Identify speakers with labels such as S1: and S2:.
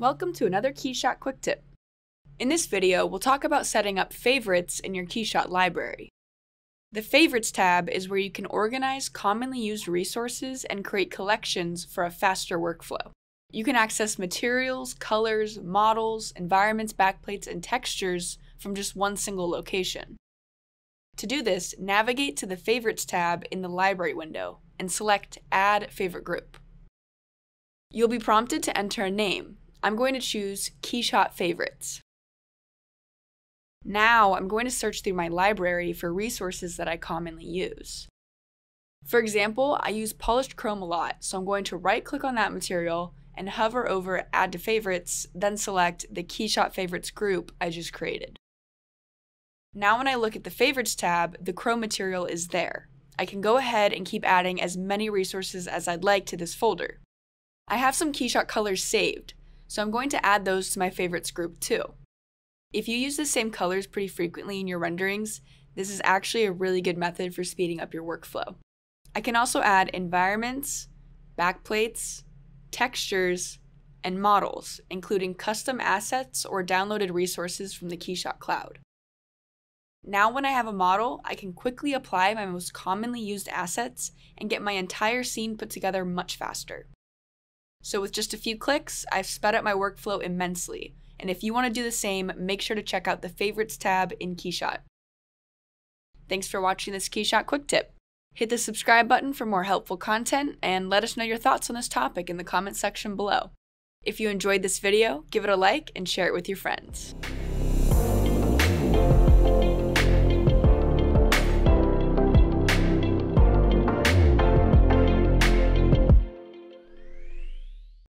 S1: Welcome to another KeyShot Quick Tip. In this video, we'll talk about setting up favorites in your KeyShot library. The Favorites tab is where you can organize commonly used resources and create collections for a faster workflow. You can access materials, colors, models, environments, backplates, and textures from just one single location. To do this, navigate to the Favorites tab in the Library window and select Add Favorite Group. You'll be prompted to enter a name, I'm going to choose Keyshot Favorites. Now I'm going to search through my library for resources that I commonly use. For example, I use polished chrome a lot, so I'm going to right click on that material and hover over Add to Favorites, then select the Keyshot Favorites group I just created. Now when I look at the Favorites tab, the chrome material is there. I can go ahead and keep adding as many resources as I'd like to this folder. I have some Keyshot colors saved, so I'm going to add those to my favorites group too. If you use the same colors pretty frequently in your renderings, this is actually a really good method for speeding up your workflow. I can also add environments, backplates, textures, and models, including custom assets or downloaded resources from the Keyshot Cloud. Now when I have a model, I can quickly apply my most commonly used assets and get my entire scene put together much faster. So with just a few clicks, I've sped up my workflow immensely. And if you want to do the same, make sure to check out the Favorites tab in Keyshot. Thanks for watching this Keyshot Quick Tip. Hit the subscribe button for more helpful content and let us know your thoughts on this topic in the comment section below. If you enjoyed this video, give it a like and share it with your friends.